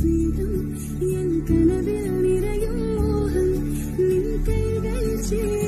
Freedom, yen kanavil nirayum moham, nin kai gai chee.